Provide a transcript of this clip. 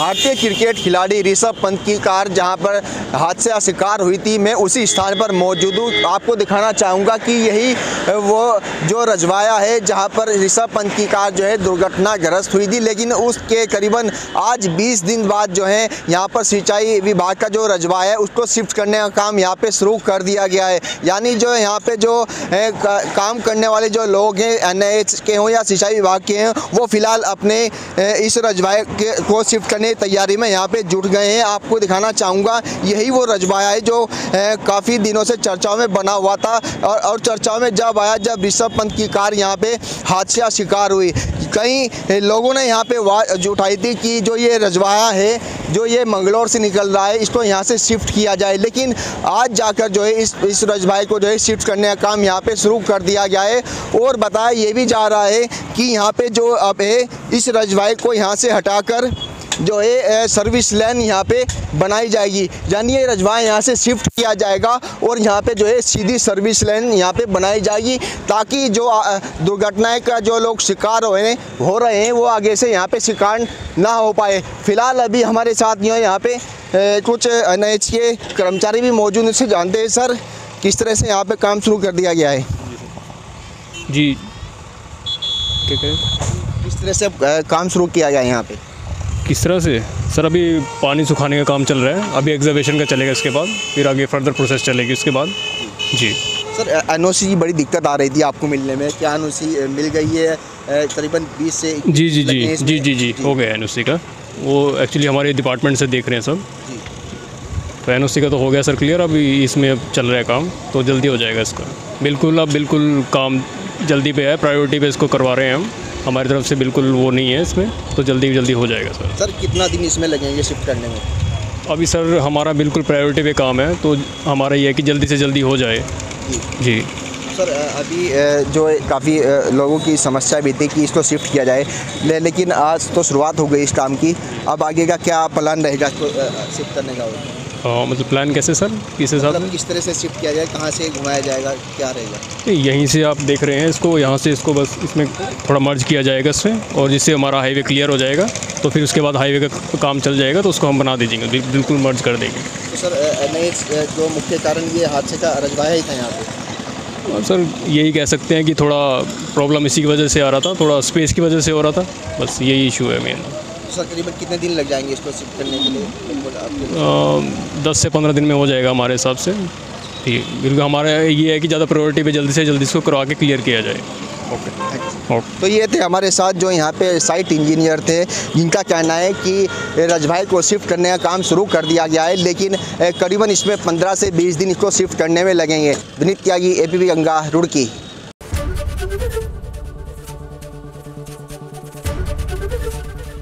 भारतीय क्रिकेट खिलाड़ी ऋषभ पंत की कार जहाँ पर हादसे का शिकार हुई थी, मैं उसी स्थान पर मौजूद हूँ। आपको दिखाना चाहूँगा कि यही वो जो रजवाया है, जहाँ पर ऋषभ पंत की कार जो है दुर्घटनाग्रस्त हुई थी, लेकिन उसके करीबन आज 20 दिन बाद जो है यहाँ पर सिंचाई विभाग का जो रजवाया है, उसको शिफ्ट करने का काम यहाँ पर शुरू कर दिया गया है। यानी जो यहाँ पे जो काम करने वाले जो लोग हैं, एनएच के हों या सिंचाई विभाग के हैं, वो फ़िलहाल अपने इस रजवाए को शिफ्ट करने की तैयारी में यहाँ पे जुट गए हैं। आपको दिखाना चाहूँगा यही वो रजवाया है जो काफ़ी दिनों से चर्चाओं में बना हुआ था और, और चर्चाओं में जब आया जब ऋषभ पंत की कार यहाँ पे हादसा शिकार हुई। कई लोगों ने यहाँ पे आवाज़ उठाई थी कि जो ये रजवाया है जो ये मंगलौर से निकल रहा है इसको यहाँ से शिफ्ट किया जाए। लेकिन आज जाकर जो है इस इस रजवाए को जो है शिफ्ट करने का काम यहाँ पे शुरू कर दिया गया है। और बताया ये भी जा रहा है कि यहाँ पे जो अब है इस रजवाए को यहाँ से हटाकर जो है सर्विस लाइन यहाँ पे बनाई जाएगी। यानी ये रजवा यहाँ से शिफ्ट किया जाएगा और यहाँ पे जो है सीधी सर्विस लाइन यहाँ पे बनाई जाएगी ताकि जो दुर्घटनाएँ का जो लोग शिकार हो रहे हो रहे हैं वो आगे से यहाँ पे शिकार ना हो पाए। फ़िलहाल अभी हमारे साथ जो है यहाँ पे कुछ एन के कर्मचारी भी मौजूद हैं जानते हैं सर किस तरह से यहाँ पे काम शुरू कर दिया गया है। जी। किस तरह से काम शुरू किया गया है यहाँ पे? किस तरह से? सर अभी पानी सुखाने का काम चल रहा है। अभी एग्जीबिशन का चलेगा इसके बाद। फिर आगे फर्दर प्रोसेस चलेगी उसके बाद। जी। सर एन की बड़ी दिक्कत आ रही थी आपको मिलने में। क्या एनओसी मिल गई है? करीबन 20 से जी जी जी। जी जी जी। हो गया एनओसी का। वो एक्चुअली हमारे डिपार्टमेंट से देख रहे हैं सब। तो एनओसी का तो हो गया सर क्लियर अभी इसमें अब चल रहा है काम। तो जल्दी हो जाएगा इसका। बिल्कुल अब बिल्कुल काम जल्दी पे है। प्रायोरिटी पे इसको करवा रहे हैं हम। हमारी तरफ़ से बिल्कुल वो नहीं है इसमें तो जल्दी जल्दी हो जाएगा सर। सर कितना दिन इसमें लगेंगे शिफ्ट करने में? अभी सर हमारा बिल्कुल प्रायोरिटी पे काम है तो हमारा ये है कि जल्दी से जल्दी हो जाए। जी। सर अभी जो काफ़ी लोगों की समस्या भी थी कि इसको शिफ्ट किया जाए ले, लेकिन आज तो शुरुआत हो गई इस काम की अब आगे का क्या प्लान रहेगा इसको शिफ्ट करने का? मतलब प्लान कैसे सर? किस हिसाब मतलब किस तरह से शिफ्ट किया जाए कहाँ से घुमाया जाएगा क्या रहेगा? यहीं से आप देख रहे हैं इसको यहाँ से इसको बस इसमें थोड़ा मर्ज किया जाएगा इसमें और जिससे हमारा हाईवे क्लियर हो जाएगा तो फिर उसके बाद हाईवे का काम चल जाएगा तो उसको हम बना दीजिएँगे बिल्कुल मर्ज कर देंगे। तो सर जो मुख्य कारण ये हादसे का रजवाया ही था यहाँ पर सर यही कह सकते हैं कि थोड़ा प्रॉब्लम इसी की वजह से आ रहा था थोड़ा स्पेस की वजह से हो रहा था बस यही इशू है मेन। सर करीबन कितने दिन लग जाएँगे इसको शिफ्ट करने के लिए? दस से पंद्रह दिन में हो जाएगा हमारे हिसाब से। ठीक है बिल्कुल हमारा ये है कि ज़्यादा प्रायोरिटी पे जल्दी से जल्दी इसको करवा के क्लियर किया जाए। ओके तो ये थे हमारे साथ जो यहाँ पे साइट इंजीनियर थे जिनका कहना है कि रजभाई को शिफ्ट करने का काम शुरू कर दिया गया है लेकिन करीबन इसमें 15 से 20 दिन इसको शिफ्ट करने में लगेंगे। Vineet Tyagi A P Ganga Roorkee.